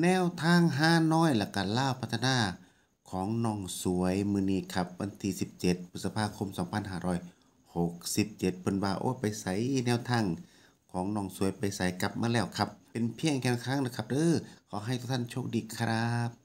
แนวทางห้าน้อยและการล่าพัฒนาของน้องสวยมือนีครับวันที่17พฤษภาคม 2567เปิ้นว่าโอ้ไปใส่แนวทางของน้องสวยไปใส่กลับมาแล้วครับ เป็นเพียงแค่ครั้งนะครับเด้อขอให้ทุกท่านโชคดีครับ